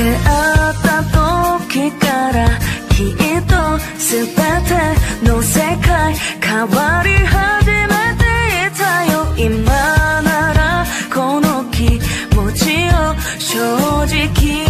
出会った時からきっと全ての世界変わり始めていたよ。今ならこの気持ちを正直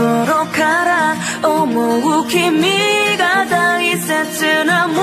心から思う君が大切なもの